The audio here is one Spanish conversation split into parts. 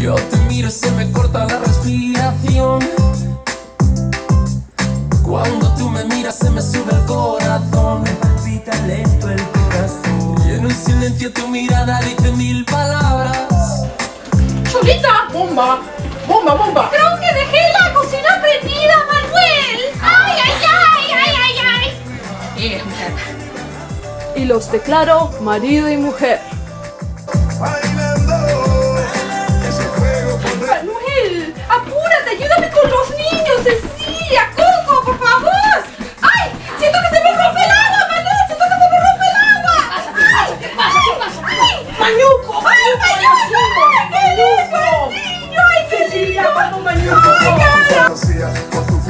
Yo te miro y se me corta la respiración. Cuando tú me miras se me sube el corazón. Me palpita lento el corazón. Y en un silencio tu mirada dice mil palabras. ¡Cholita! ¡Bomba! ¡Bomba, bomba! Creo que dejé la cocina prendida, Manuel. ¡Ay, ay, ay, ay, ay, ay! Y los declaro marido y mujer. Ayúdame con los niños, Cecilia, Coco, por favor. ¡Ay! Siento que se me rompe el agua, Manuel, siento que se me rompe el agua. ¡Ay! ¿Qué pasa? ¿Qué pasa? ¡Ay! ¡Mañuco! ¡Ay, Mañuco! ¡Qué lindo el niño! ¡Ay, qué Cecilia, vamos, Mañuco!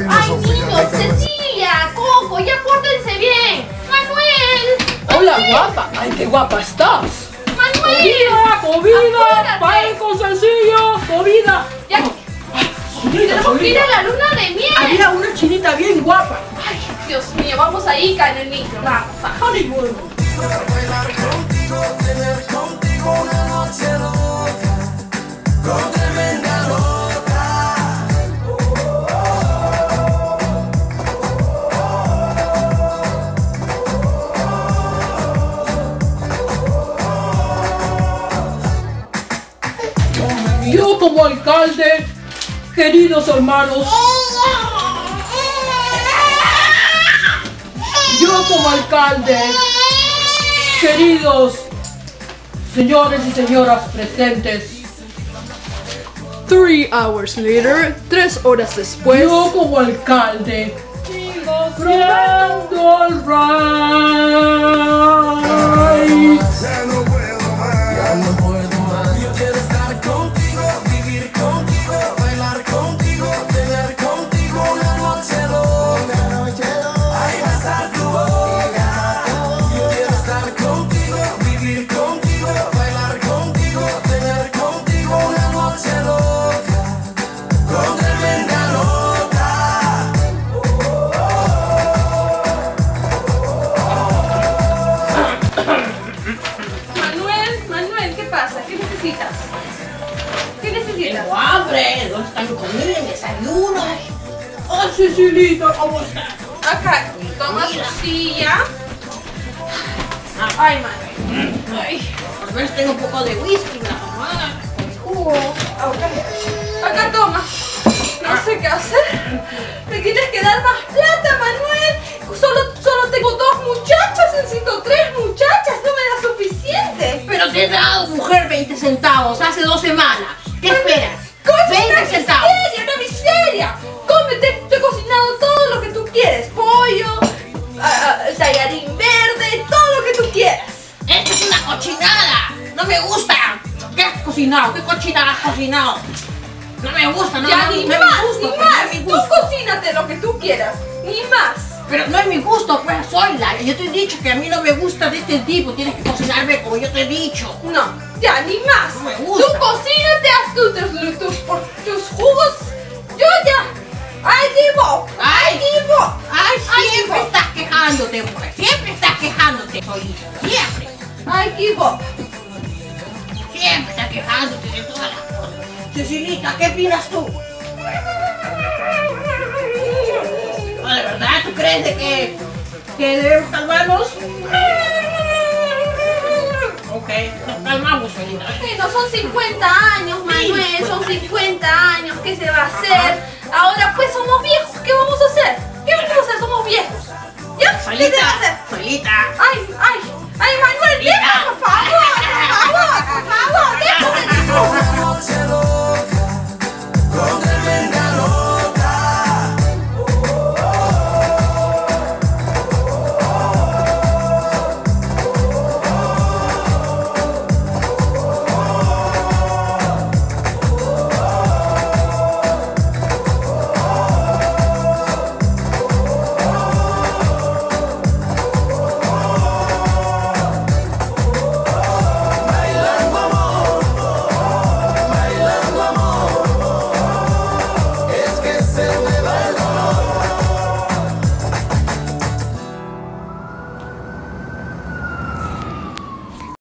¡Ay, niños! ¡Cecilia! ¡Coco! ¡Ya pórtense bien! ¡Manuel! ¡Hola, guapa! ¡Ay, qué guapa estás! ¡Manuel! ¡Comida! ¡Comida! Tenemos que ir a la luna de miel. Había una chinita bien guapa. Ay, Dios mío, vamos a Ica en el micro. Va, a Hollywood. Yo como alcalde, queridos hermanos, yo como alcalde, queridos señores y señoras presentes, Three hours later, tres horas después. yo como alcalde, probando el right. Pasa? ¿Qué necesitas? ¿Qué necesitas? Tengo hambre, ¿dónde está mi comida, mi desayuno? ¡Oh, Cecilita, ¿cómo estás? Acá, toma tu silla. Ay, Manuel. Ay. Por ver tengo un poco de whisky, mi jugo. Acá toma. No sé qué hacer. Me tienes que dar más plata, Manuel. Solo, solo tengo dos muchachas, necesito tres muchachas. Te he dado, mujer, 20 centavos hace dos semanas. ¿Qué esperas? ¡Cómete 20 una centavos. miseria, una miseria! Cómete, te he cocinado todo lo que tú quieres. Pollo, tallarín verde, todo lo que tú quieras. Esto es una cochinada. No me gusta. ¿Qué has cocinado? ¿Qué cochinada has cocinado? No me gusta, no, ya, no, ni no más, mi gusto, ni más. es mi Tú cocínate lo que tú quieras, ni más. Pero no es mi gusto, pues soy la. Yo te he dicho que a mí no me gusta de este tipo. Tienes que cocinarme como yo te he dicho. No, ya, ni más. No me gusta. Tú cocínate, haz tus, tus, tus, por- tus jugos. Yo ya. Ay. up. Ay, I give siempre up. estás quejándote, mujer. Siempre estás quejándote, solita. Siempre. Give up. Siempre estás quejándote de todas las cosas. Cecilita, ¿qué opinas tú? No, ¿De verdad tú crees de que, que debemos calmarnos? Ok, nos calmamos, Solita. Bueno, son 50 años, Manuel, son 50 años, ¿qué se va a hacer? Ahora pues somos viejos, ¿qué vamos a hacer? ¿Qué vamos a hacer? Somos viejos. ¿Ya? ¿Qué se va a hacer? Solita, Solita. Ay, ay, Solita,